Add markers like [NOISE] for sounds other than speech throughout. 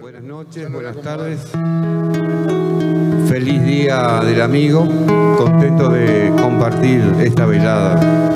Buenas noches, buenas tardes. Feliz Día del Amigo. Contento de compartir esta velada.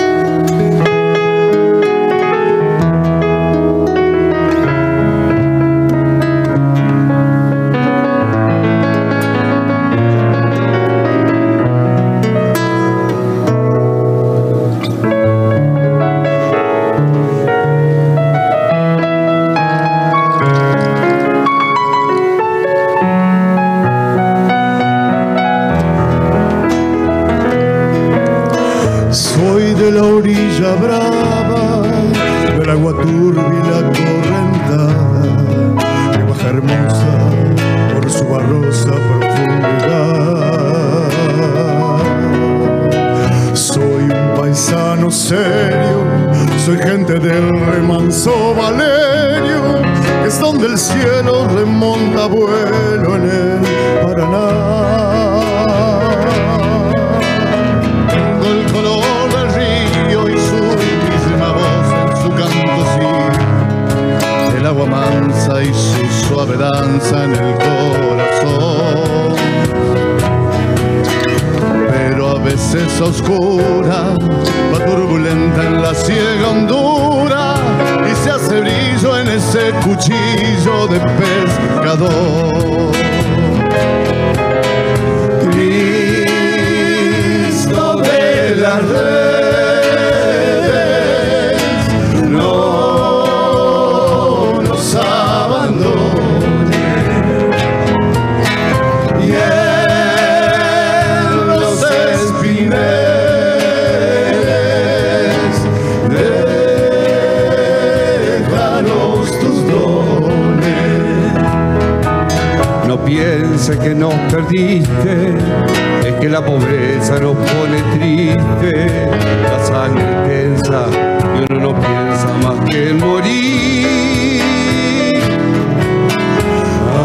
pero no piensa más que morir.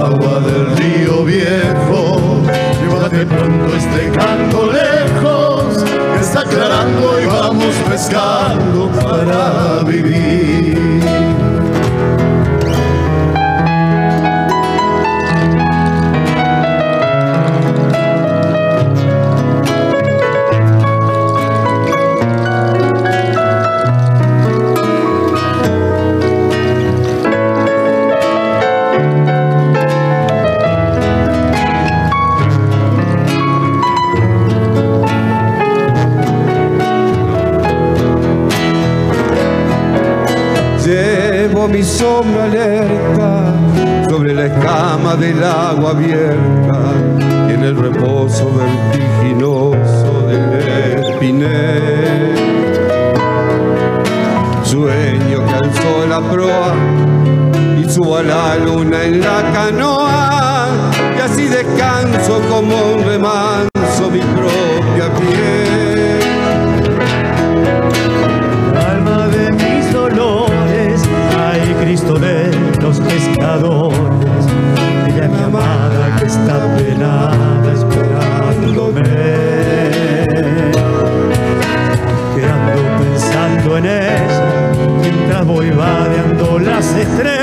Agua del río viejo, llévate pronto este canto lejos, está aclarando y vamos pescando. remanso como un remanso mi propia piel. Alma de mis dolores, ay Cristo de los pescadores, ella mi amada que está velada esperándome. Quedando pensando en ella, mientras voy vadeando las estrellas.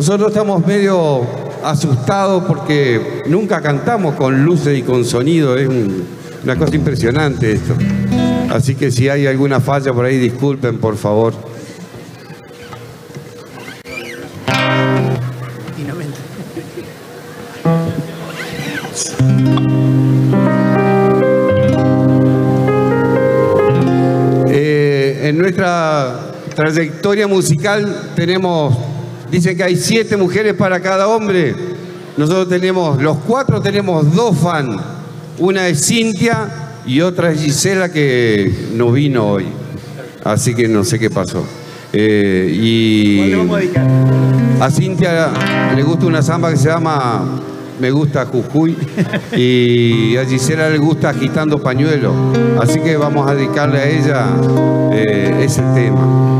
Nosotros estamos medio asustados porque nunca cantamos con luces y con sonido, es un- una cosa impresionante esto. Así que si hay alguna falla por ahí, disculpen, por favor. Eh, en nuestra trayectoria musical tenemos, dicen que hay siete mujeres para cada hombre. Nosotros tenemos, los cuatro tenemos dos fans. Una es Cintia y otra es Gisela que no vino hoy. Así que no sé qué pasó. Eh, y a Cintia le gusta una samba que se llama Me gusta Jujuy y a Gisela le gusta Agitando Pañuelo. Así que vamos a dedicarle a ella eh, ese tema.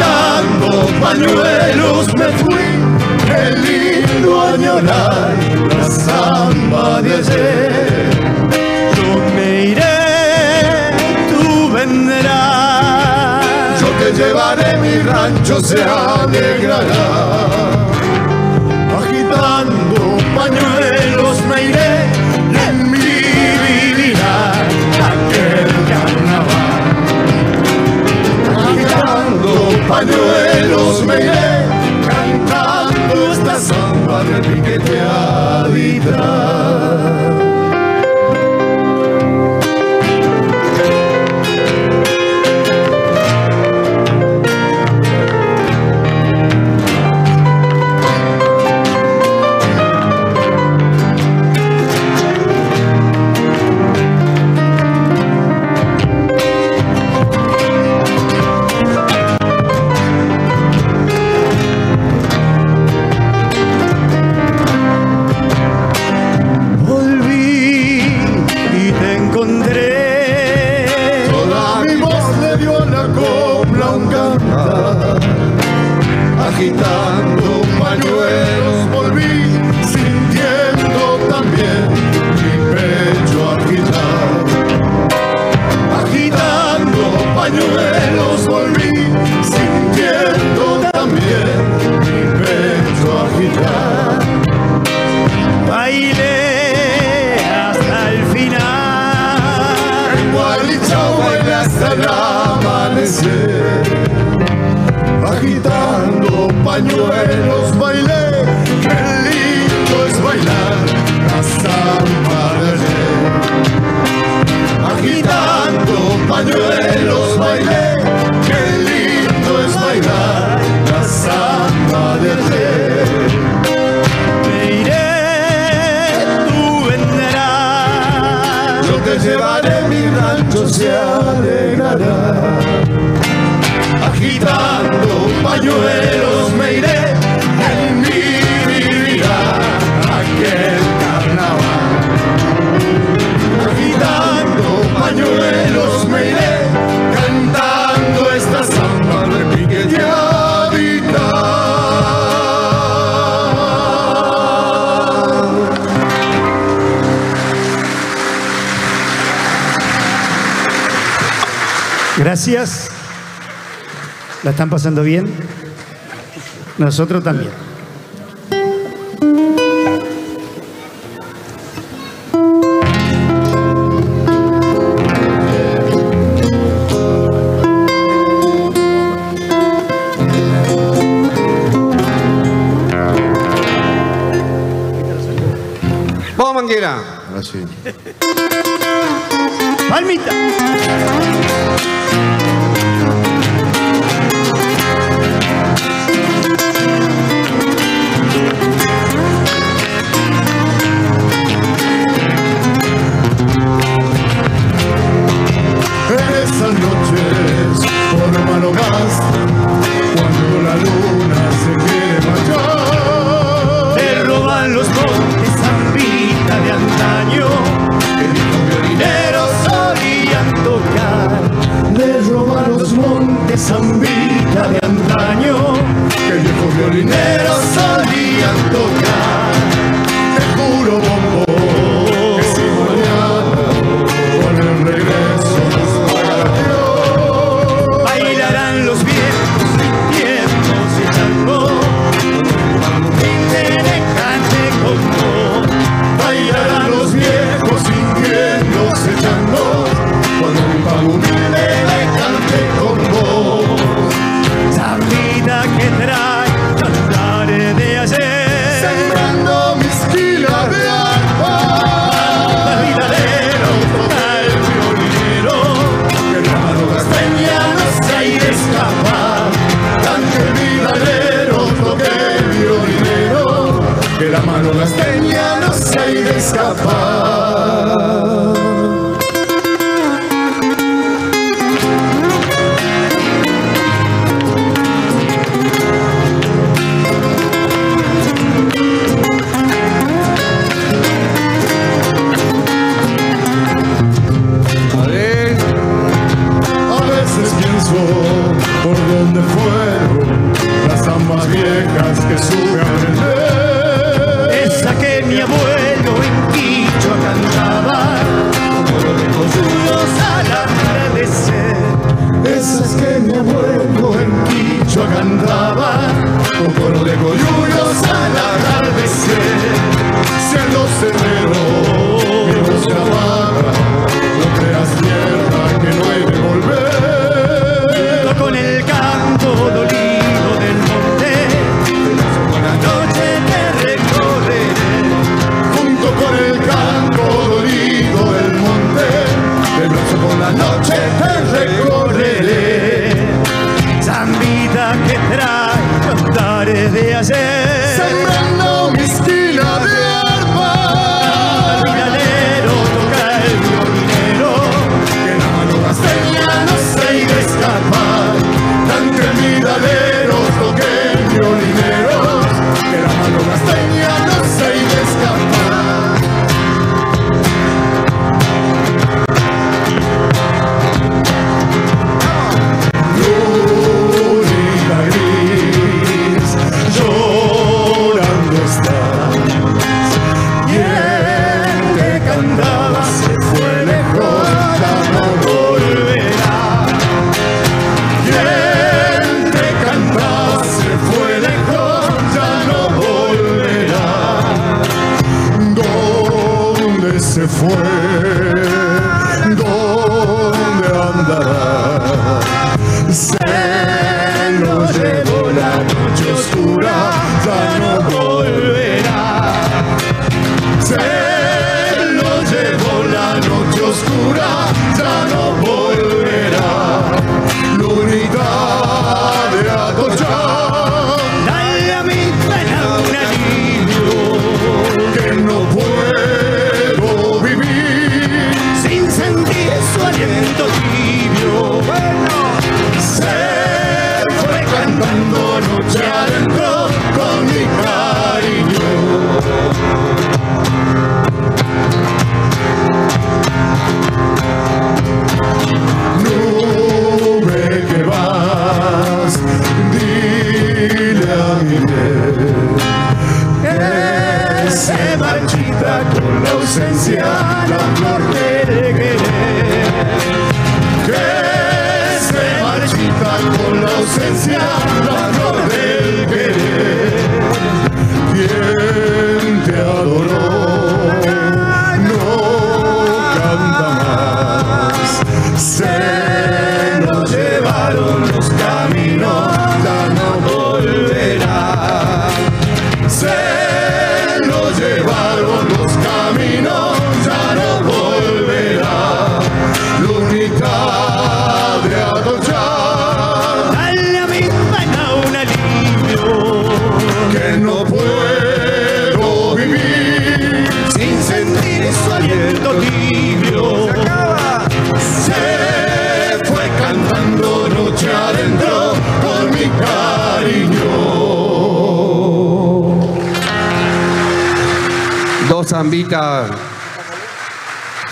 Agitando pañuelos me fui Qué lindo añorar la samba de ayer Yo me iré, tú vendrás. Yo te llevaré, mi rancho se alegrará. Pañuelos me iré, cantando esta samba de gracias. ¿La están pasando bien? Nosotros también. Vamos, Manguera. Así. Palmita.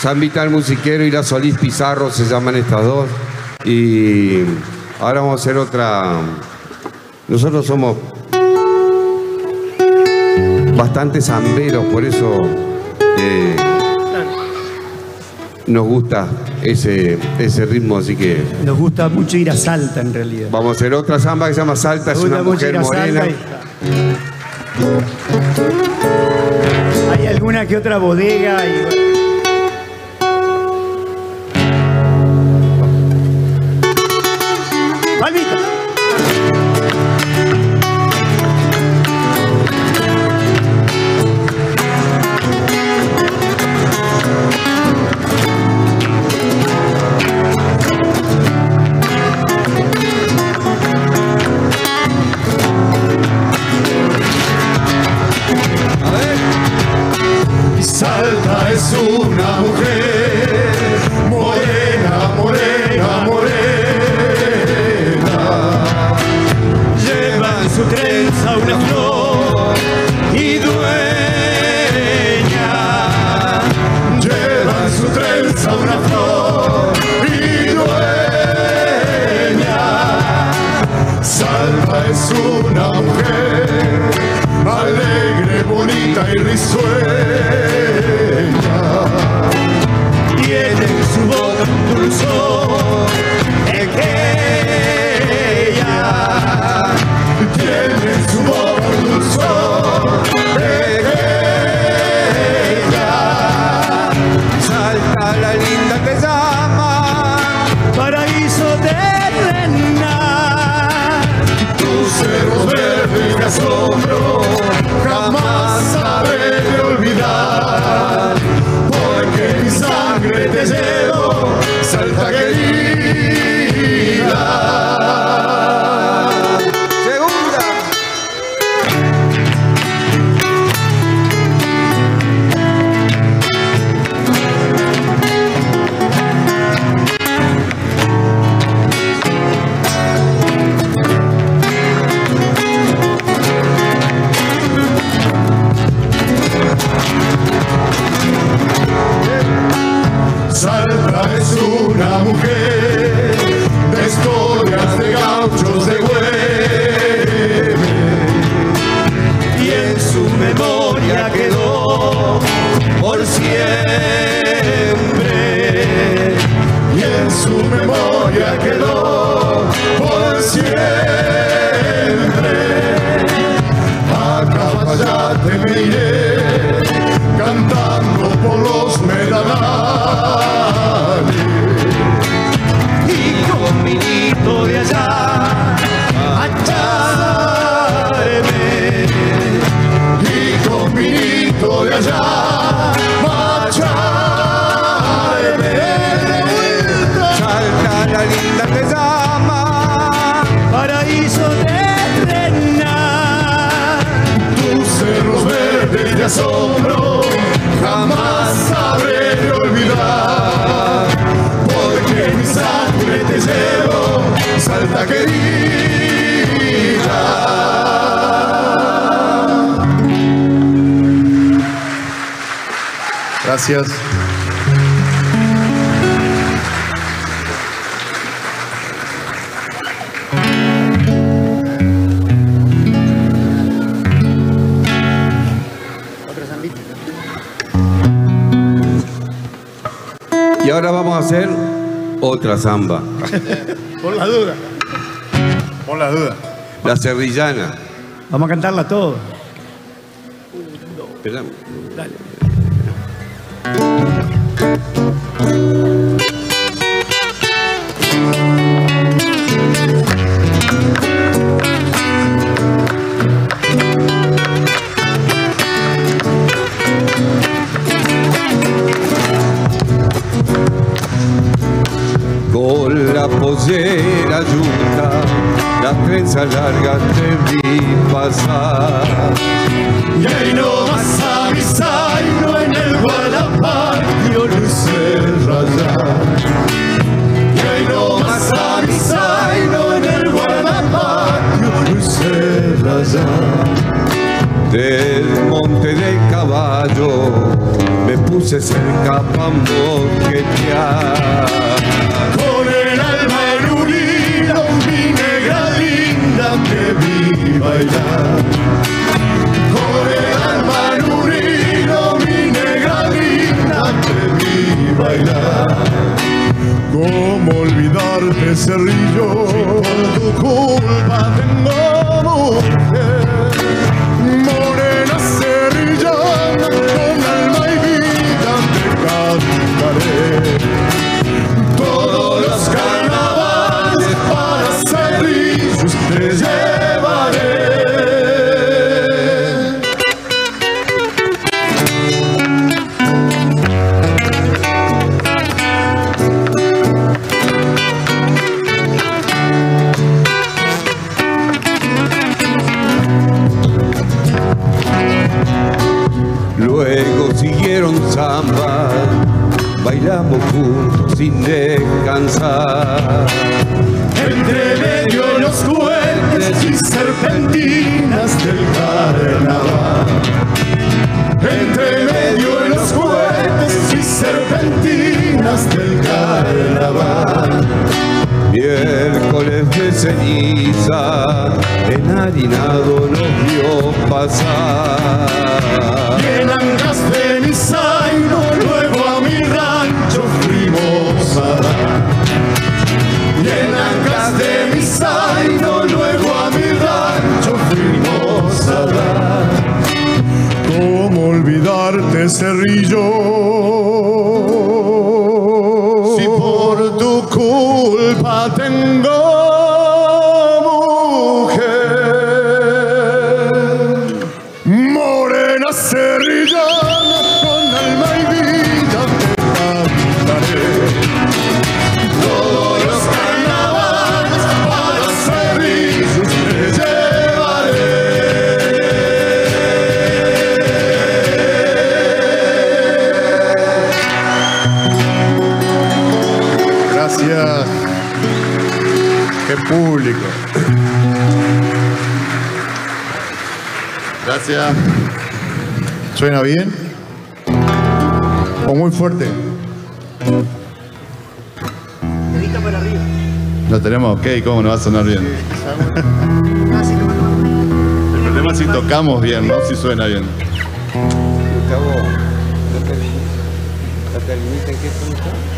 San Vital Musiquero y La Solís Pizarro se llaman estas dos. Y ahora vamos a hacer otra. Nosotros somos bastante zamberos, por eso eh, nos gusta ese, ese ritmo, así que... Nos gusta mucho ir a Salta, en realidad. Vamos a hacer otra samba que se llama Salta, es una mujer morena. Hay alguna que otra bodega y... Salva es una mujer, alegre, bonita y risueña. Tiene su boca un Salta querida. Gracias. Y ahora vamos a hacer otra samba. [LAUGHS] Por la duda. Por la duda. La sevillana. Vamos a cantarla todos. Perdón. Dale. ¿Suena bien? ¿O muy fuerte? Dedito para arriba. Lo tenemos ok, ¿cómo no va a sonar bien? [LAUGHS] El problema es si tocamos bien, ¿no? Si suena bien. Gustavo, ¿no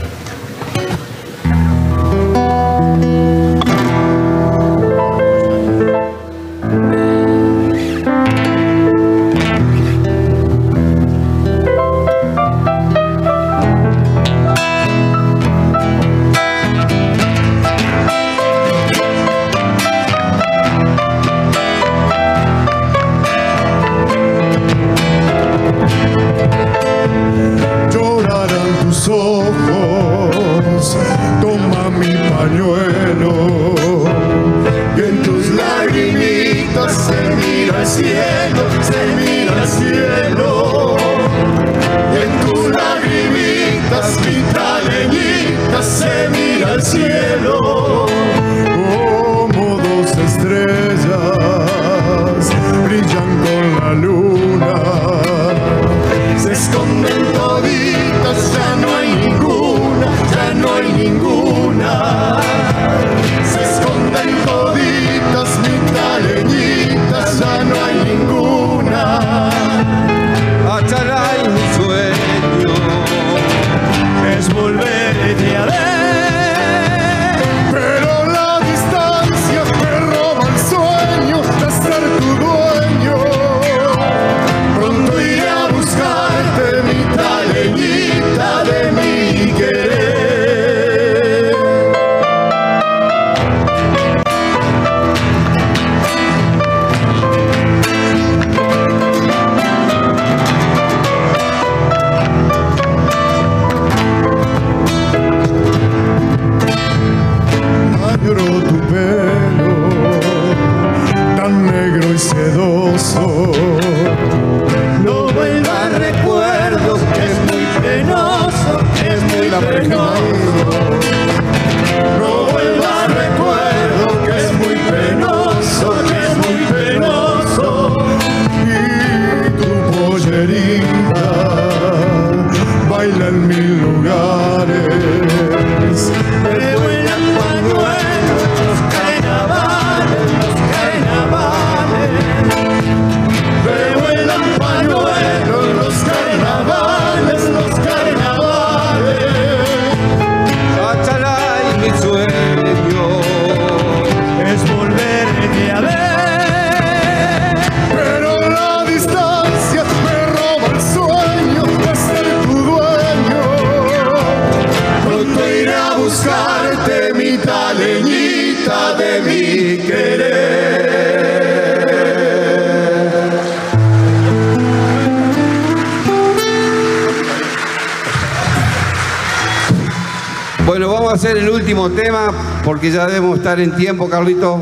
tema porque ya debemos estar en tiempo, Carlito.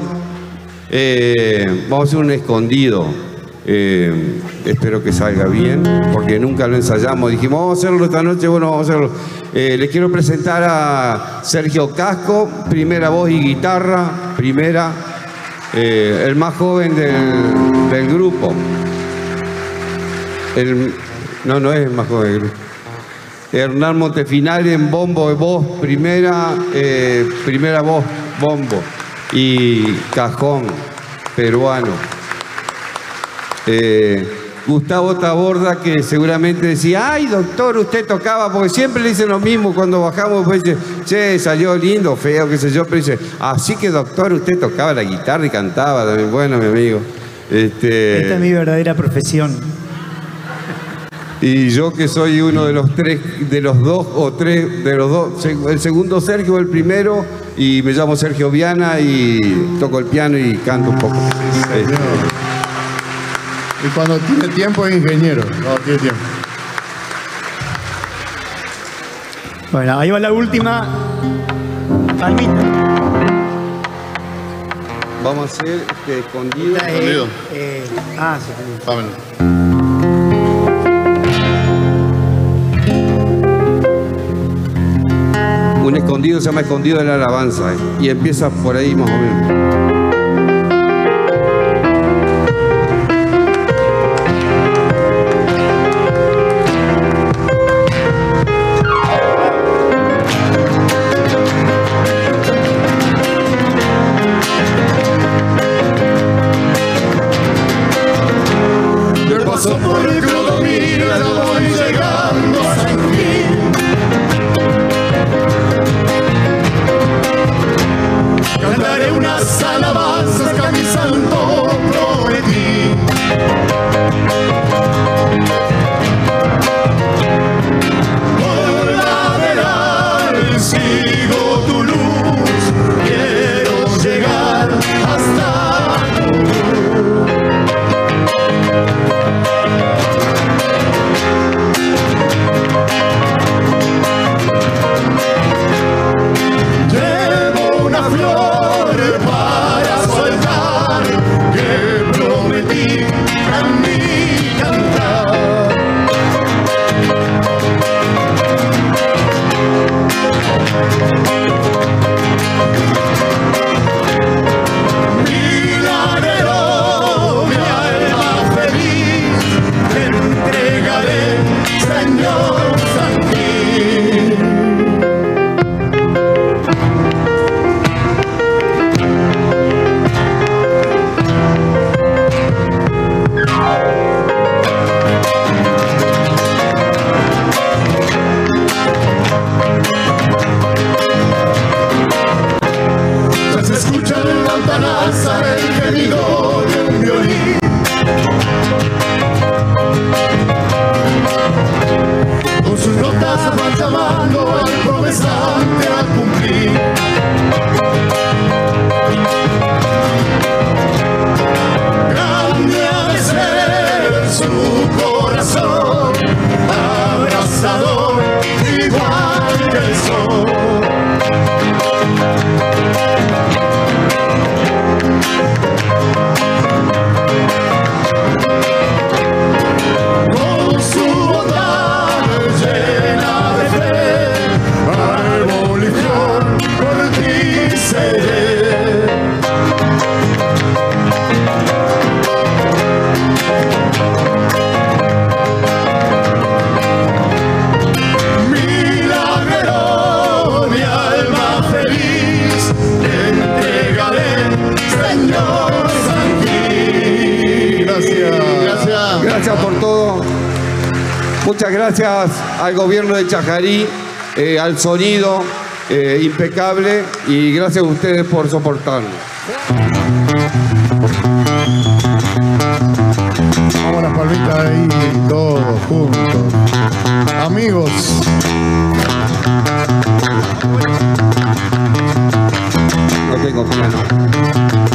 Eh, vamos a hacer un escondido. Eh, espero que salga bien, porque nunca lo ensayamos. Dijimos, vamos a hacerlo esta noche, bueno, vamos a hacerlo. Eh, les quiero presentar a Sergio Casco, primera voz y guitarra, primera, eh, el más joven del, grupo. No, no es el más joven del grupo. Hernán Montefinari en bombo de voz, primera, eh, primera voz, bombo. Y cajón, peruano. Eh, Gustavo Taborda, que seguramente decía, ay doctor, usted tocaba, porque siempre le dicen lo mismo cuando bajamos, pues dice, che, salió lindo, feo, qué sé yo, pero dice, así que doctor, usted tocaba la guitarra y cantaba. Bueno, mi amigo. Este, Esta es mi verdadera profesión. Y yo que soy uno de los tres, de los dos o tres, de los dos, el segundo Sergio, el primero, y me llamo Sergio Viana y toco el piano y canto un poco. Y cuando tiene tiempo es ingeniero. No, tiene tiempo. Bueno, ahí va la última. Palmita. vamos a hacer este, escondido. Esta es, Escondido. eh, ah, sí, sí. Se llama escondido de la alabanza eh, y empieza por ahí más o menos. gracias al gobierno de Chajarí, eh, al sonido eh, impecable y gracias a ustedes por soportarlo. Vamos las palmitas ahí, todos juntos. Amigos. No tengo plano.